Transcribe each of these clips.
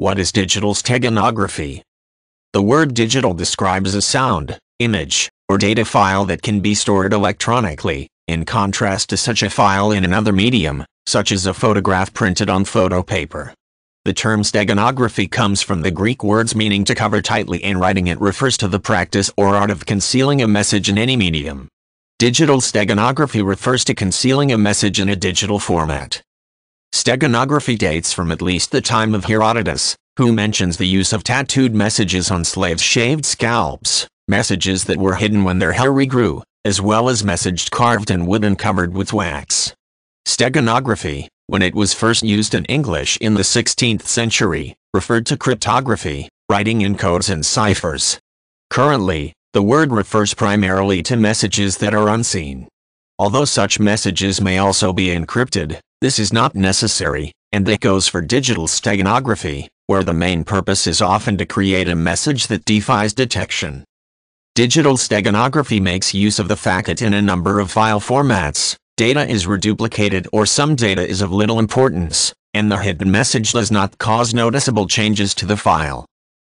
What is digital steganography? The word digital describes a sound, image, or data file that can be stored electronically, in contrast to such a file in another medium, such as a photograph printed on photo paper. The term steganography comes from the Greek words meaning to cover tightly in writing it refers to the practice or art of concealing a message in any medium. Digital steganography refers to concealing a message in a digital format. Steganography dates from at least the time of Herodotus, who mentions the use of tattooed messages on slaves' shaved scalps, messages that were hidden when their hair regrew, as well as messages carved in wood and covered with wax. Steganography, when it was first used in English in the 16th century, referred to cryptography, writing in codes and ciphers. Currently, the word refers primarily to messages that are unseen. Although such messages may also be encrypted, this is not necessary, and that goes for digital steganography, where the main purpose is often to create a message that defies detection. Digital steganography makes use of the fact that in a number of file formats, data is reduplicated or some data is of little importance, and the hidden message does not cause noticeable changes to the file.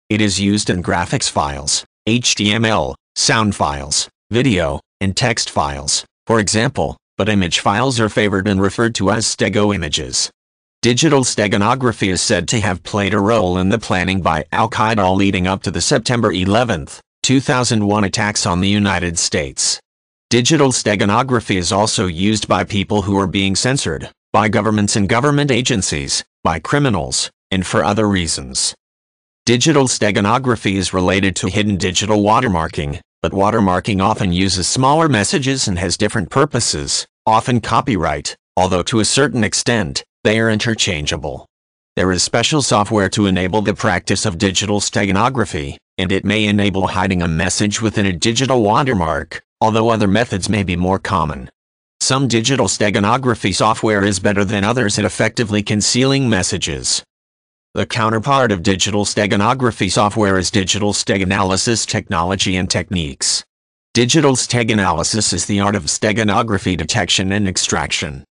It is used in graphics files, HTML, sound files, video, and text files, for example, but image files are favored and referred to as stego images. Digital steganography is said to have played a role in the planning by al-Qaeda leading up to the September 11, 2001 attacks on the United States. Digital steganography is also used by people who are being censored, by governments and government agencies, by criminals, and for other reasons. Digital steganography is related to hidden digital watermarking, but watermarking often uses smaller messages and has different purposes, often copyright, although to a certain extent, they are interchangeable. There is special software to enable the practice of digital steganography, and it may enable hiding a message within a digital watermark, although other methods may be more common. Some digital steganography software is better than others at effectively concealing messages. The counterpart of digital steganography software is digital steganalysis technology and techniques. Digital steganalysis is the art of steganography detection and extraction.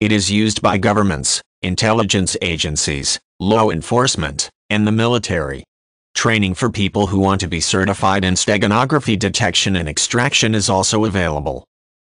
It is used by governments, intelligence agencies, law enforcement, and the military. Training for people who want to be certified in steganography detection and extraction is also available.